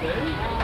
Okay.